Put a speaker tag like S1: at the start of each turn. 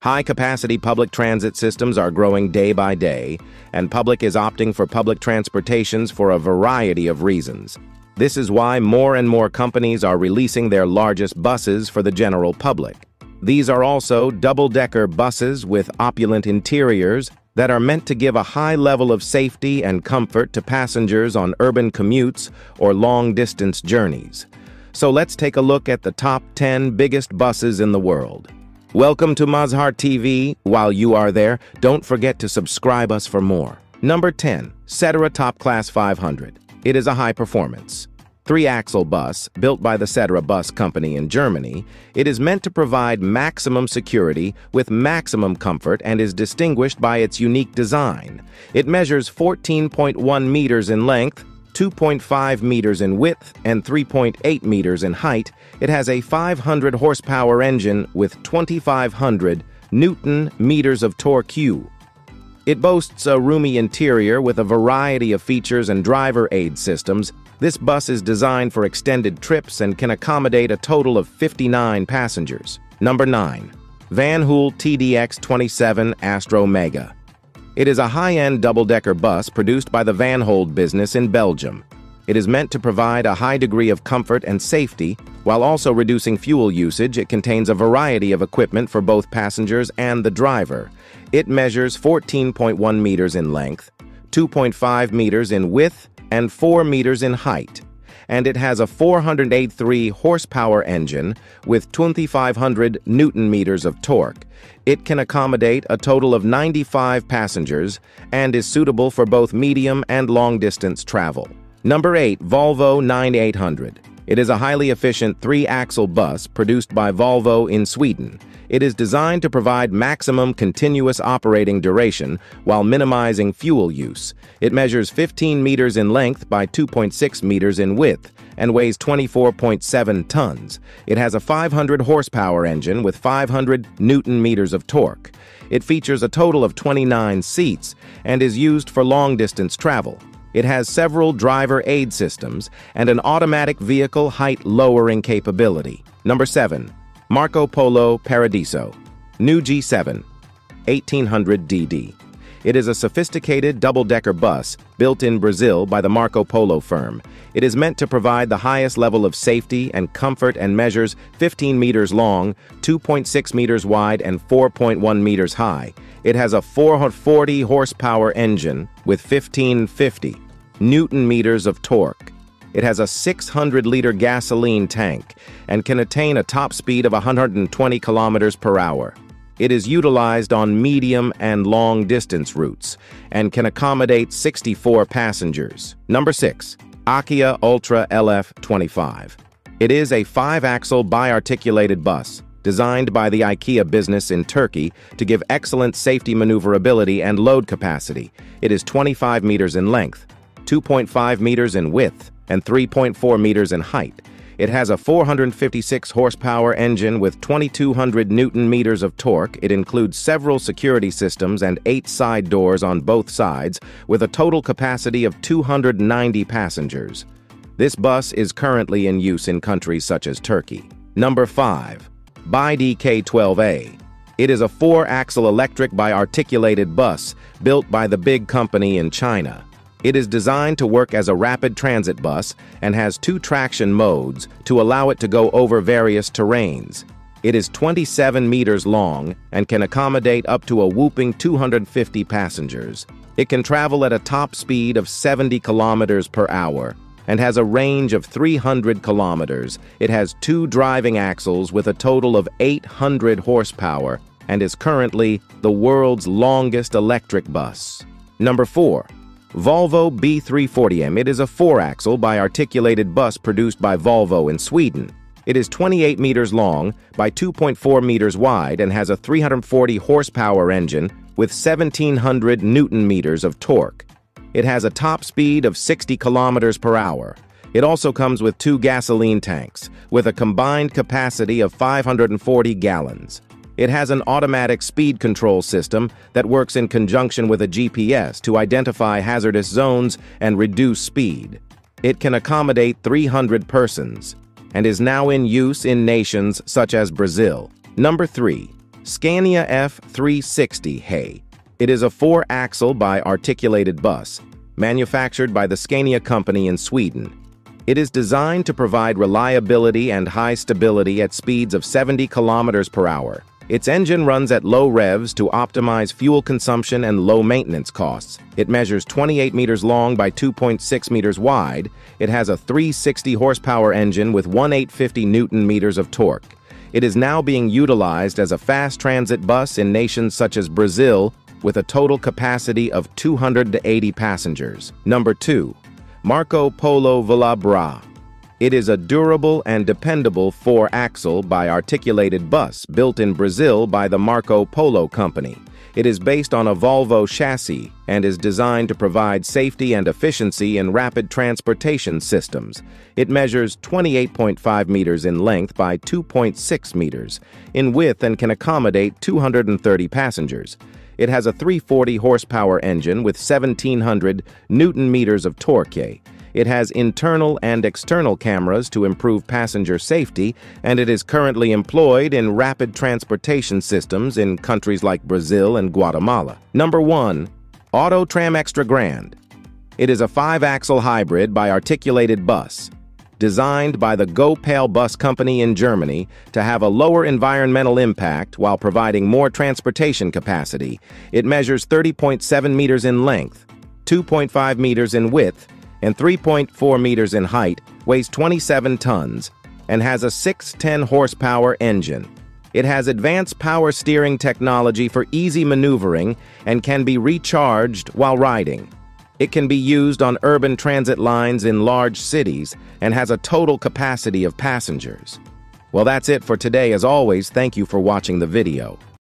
S1: High-capacity public transit systems are growing day by day, and public is opting for public transportations for a variety of reasons. This is why more and more companies are releasing their largest buses for the general public. These are also double-decker buses with opulent interiors that are meant to give a high level of safety and comfort to passengers on urban commutes or long-distance journeys. So let's take a look at the top 10 biggest buses in the world. Welcome to Mazhar TV. While you are there, don't forget to subscribe us for more. Number 10, Setra Top Class 500. It is a high performance. Three-axle bus, built by the Setra Bus Company in Germany, it is meant to provide maximum security with maximum comfort and is distinguished by its unique design. It measures 14.1 meters in length, 2.5 meters in width and 3.8 meters in height, it has a 500 horsepower engine with 2,500 newton meters of torque. It boasts a roomy interior with a variety of features and driver aid systems. This bus is designed for extended trips and can accommodate a total of 59 passengers. Number 9. Van Hool TDX 27 Astro Mega. It is a high-end double-decker bus produced by the Van Hool business in Belgium. It is meant to provide a high degree of comfort and safety, while also reducing fuel usage. It contains a variety of equipment for both passengers and the driver. It measures 14.1 meters in length, 2.5 meters in width, and 4 meters in height and it has a 483 horsepower engine with 2500 newton meters of torque. It can accommodate a total of 95 passengers and is suitable for both medium and long-distance travel. Number 8. Volvo 9800. It is a highly efficient three-axle bus produced by Volvo in Sweden. It is designed to provide maximum continuous operating duration while minimizing fuel use. It measures 15 meters in length by 2.6 meters in width and weighs 24.7 tons. It has a 500 horsepower engine with 500 newton meters of torque. It features a total of 29 seats and is used for long-distance travel. It has several driver aid systems and an automatic vehicle height lowering capability. Number 7. Marco Polo Paradiso, New G7, 1800 DD. It is a sophisticated double-decker bus built in Brazil by the Marco Polo firm. It is meant to provide the highest level of safety and comfort and measures 15 meters long, 2.6 meters wide, and 4.1 meters high. It has a 440 horsepower engine with 1550 newton meters of torque. It has a 600-liter gasoline tank and can attain a top speed of 120 kilometers per hour. It is utilized on medium and long-distance routes and can accommodate 64 passengers. Number 6. Akia Ultra LF25. It is a five-axle bi-articulated bus designed by the Akia business in Turkey to give excellent safety maneuverability and load capacity. It is 25 meters in length, 2.5 meters in width, and 3.4 meters in height. It has a 456 horsepower engine with 2200 newton meters of torque. It includes several security systems and eight side doors on both sides, with a total capacity of 290 passengers. This bus is currently in use in countries such as Turkey. Number 5. BYD-K12A. It is a four-axle electric bi-articulated bus built by the big company in China. It is designed to work as a rapid transit bus and has two traction modes to allow it to go over various terrains. It is 27 meters long and can accommodate up to a whooping 250 passengers. It can travel at a top speed of 70 kilometers per hour and has a range of 300 kilometers. It has two driving axles with a total of 800 horsepower and is currently the world's longest electric bus. Number 4. Volvo B340M. It is a four-axle bi-articulated bus produced by Volvo in Sweden. It is 28 meters long by 2.4 meters wide and has a 340 horsepower engine with 1700 newton meters of torque. It has a top speed of 60 kilometers per hour. It also comes with two gasoline tanks with a combined capacity of 540 gallons. It has an automatic speed control system that works in conjunction with a GPS to identify hazardous zones and reduce speed. It can accommodate 300 persons and is now in use in nations such as Brazil. Number 3. Scania F360 Hay. It is a four-axle bi-articulated bus, manufactured by the Scania company in Sweden. It is designed to provide reliability and high stability at speeds of 70 kilometers per hour. Its engine runs at low revs to optimize fuel consumption and low maintenance costs. It measures 28 meters long by 2.6 meters wide. It has a 360 horsepower engine with 1850 newton meters of torque. It is now being utilized as a fast transit bus in nations such as Brazil with a total capacity of 280 passengers. Number 2. Marco Polo Velabra. It is a durable and dependable four-axle by articulated bus built in Brazil by the Marco Polo Company. It is based on a Volvo chassis and is designed to provide safety and efficiency in rapid transportation systems. It measures 28.5 meters in length by 2.6 meters in width and can accommodate 230 passengers. It has a 340 horsepower engine with 1700 newton meters of torque. It has internal and external cameras to improve passenger safety, and it is currently employed in rapid transportation systems in countries like Brazil and Guatemala. Number 1. Autotram Extra Grand. It is a five-axle hybrid by articulated bus designed by the Göppel Bus Company in Germany to have a lower environmental impact while providing more transportation capacity. It measures 30.7 meters in length, 2.5 meters in width, and 3.4 meters in height, weighs 27 tons, and has a 610 horsepower engine. It has advanced power steering technology for easy maneuvering and can be recharged while riding. It can be used on urban transit lines in large cities and has a total capacity of passengers. Well, that's it for today. As always, thank you for watching the video.